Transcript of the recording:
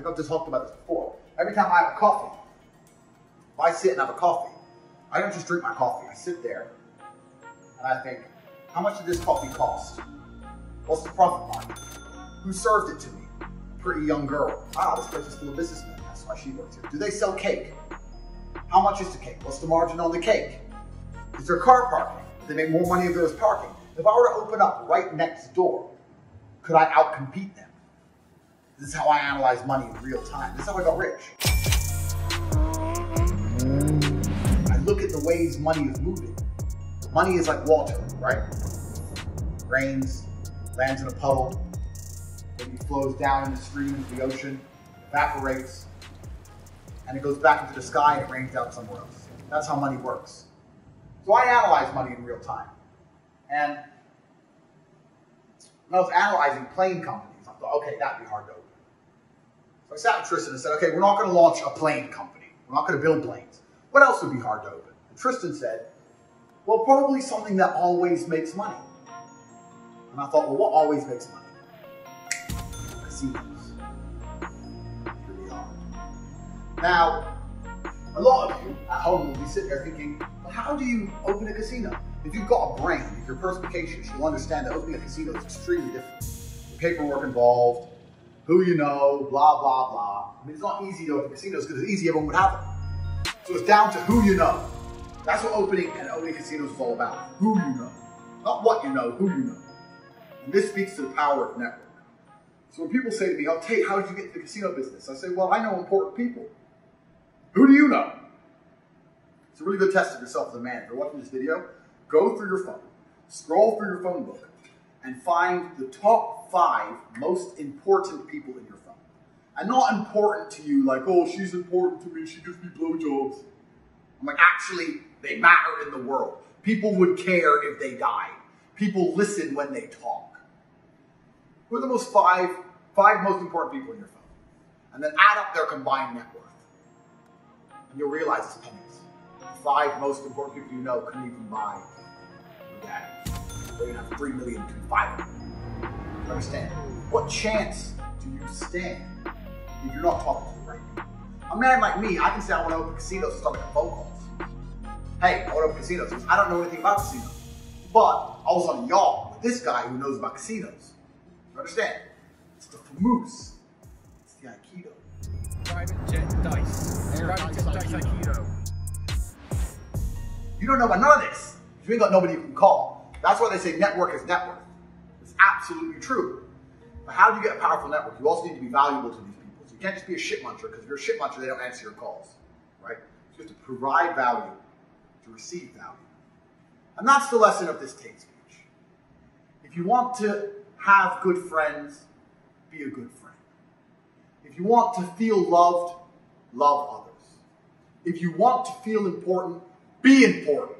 think I've just talked about this before. Every time I have a coffee, if I sit and have a coffee, I don't just drink my coffee. I sit there and I think, how much did this coffee cost? What's the profit margin? Who served it to me? Pretty young girl. Ah, this place is full of businessmen. That's why she works here. Do they sell cake? How much is the cake? What's the margin on the cake? Is there car parking? They make more money if there was parking? If I were to open up right next door, could I outcompete them? This is how I analyze money in real time. This is how I got rich. I look at the ways money is moving. Money is like water, right? Rains, lands in a puddle, maybe flows down in the stream into the ocean, evaporates, and it goes back into the sky and it rains out somewhere else. That's how money works. So I analyze money in real time. And when I was analyzing plane companies, I thought, okay, that'd be hard to. So I sat with Tristan and said, okay, we're not going to launch a plane company. We're not going to build planes. What else would be hard to open? And Tristan said, well, probably something that always makes money. And I thought, well, what always makes money? Casinos. Really hard. Now, a lot of you at home will be sitting there thinking, well, how do you open a casino? If you've got a brain, if you're perspicacious, you'll understand that opening a casino is extremely different. The paperwork involved, who you know, blah, blah, blah. I mean, it's not easy to open casinos because it's easy, everyone would have them. So it's down to who you know. That's what opening and owning casinos is all about. Who you know. Not what you know, who you know. And this speaks to the power of network. So when people say to me, oh, Tate, how did you get into the casino business? I say, well, I know important people. Who do you know? It's a really good test of yourself as a man. If you're watching this video, go through your phone, scroll through your phone book, and find the top five most important people in your phone. And not important to you like, oh, she's important to me, she gives me blowjobs. I'm like, actually, they matter in the world. People would care if they died. People listen when they talk. Who are the most five, five most important people in your phone? And then add up their combined net worth. And you'll realize it's pennies. The five most important people you know couldn't even buy your. They're gonna have three million million. You understand? What chance do you stand if you're not talking to the right people? A man like me, I can say I want to open casinos and start making phone calls. Hey, I want to open casinos. I don't know anything about casinos. But I was on a yacht with this guy who knows about casinos. You understand? It's the famous. It's the Aikido. Private jet dice. Private jet dice Aikido. You don't know about none of this. You ain't got nobody you can call. That's why they say network is net worth. It's absolutely true. But how do you get a powerful network? You also need to be valuable to these people. So you can't just be a shit muncher because if you're a shit muncher, they don't answer your calls, right? So you have to provide value to receive value. And that's the lesson of this Tate speech. If you want to have good friends, be a good friend. If you want to feel loved, love others. If you want to feel important, be important.